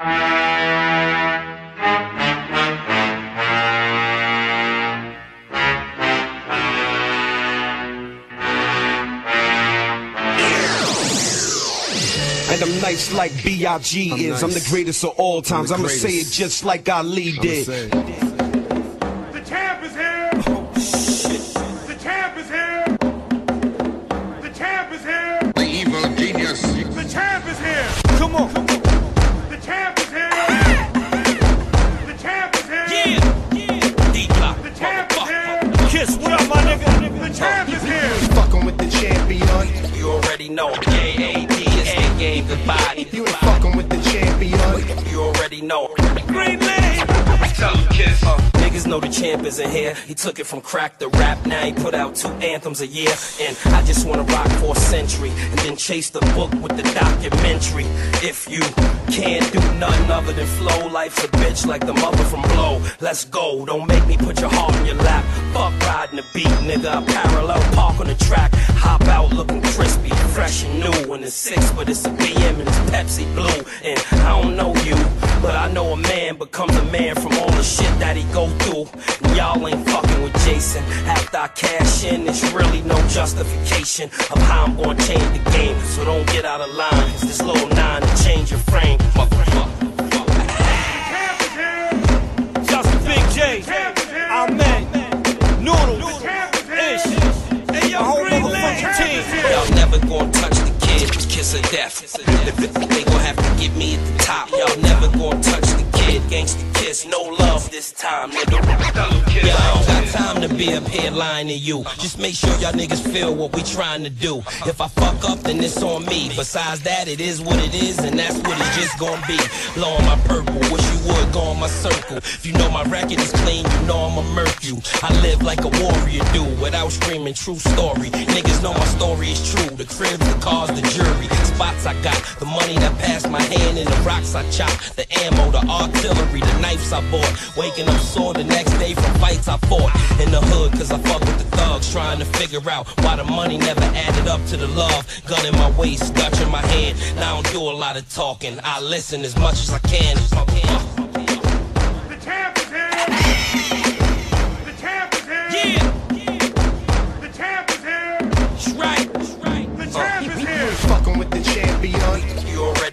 And I'm nice like B.I.G. is. I'm the greatest of all times. I'ma say it just like Ali did. The champ is here! You already know. K-A-D is the game, the body. You ain't fucking with the champion. You already know. Green Lane. Tell him kiss. Uh, niggas know the champ isn't here. He took it from crack to rap. Now he put out two anthems a year. And I just wanna rock for a century. And then chase the book with the documentary. If you can't do nothing other than flow, life's a bitch like the mother from Blow. Let's go. Don't make me put your heart in your lap. Fuck riding the beat, nigga. I parallel park on the track. Hop out looking crispy, fresh and new. And it's six, but it's a BM and it's Pepsi Blue. And I don't know you, but I know a man becomes a man from all the shit that he go through. And y'all ain't fucking with Jason. After I cash in, it's really no justification of how I'm gonna change the game. So don't get out of line. It's this little nine to change your frame. Never gonna touch the kid, kiss of death. They gon' have to get me at the top. Y'all never gonna touch the kid, gangsta kiss, no love this time, nigga. Yo, got time to be up here lying to you. Just make sure y'all niggas feel what we trying to do. If I fuck up, then it's on me. Besides that, it is what it is, and that's what it's just gonna be. Blow on my purple, wish you would go on my circle. If you know my record is clean, you know I'ma murk you. I live like a warrior do, without screaming true story. Niggas know I got, the money that passed my hand, and the rocks I chop, the ammo, the artillery, the knives I bought. Waking up sore the next day from fights I fought in the hood, cause I fuck with the thugs, trying to figure out why the money never added up to the love. Gun in my waist, Dutch in my hand. Now I don't do a lot of talking. I listen as much as I can. The champ is here! Yeah, yeah, yeah. The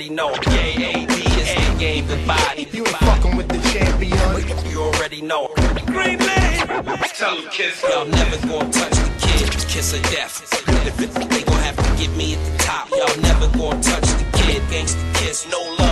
already know. K-A-D is the game, the body. You ain't fucking with the champion. You already know. Green Lane. Tell them kiss. Y'all never gonna touch the kid, kiss of death. They gon' have to get me at the top. Y'all never gonna touch the kid, gangsta kiss, no love.